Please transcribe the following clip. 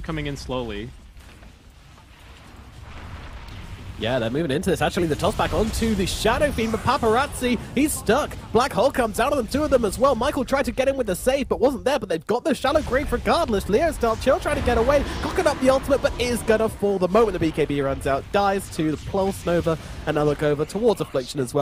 Coming in slowly. Yeah, they're moving into this. Actually, the toss back onto the Shadow Fiend, but Paparazzi, he's stuck. Black Hole comes out of them, two of them as well. Michael tried to get in with the save, but wasn't there, but they've got the Shallow Grave regardless. Leo Star Chill trying to get away, cocking up the ultimate, but is gonna fall the moment the BKB runs out. Dies to the Pulse Nova, and now look over towards Affliction as well.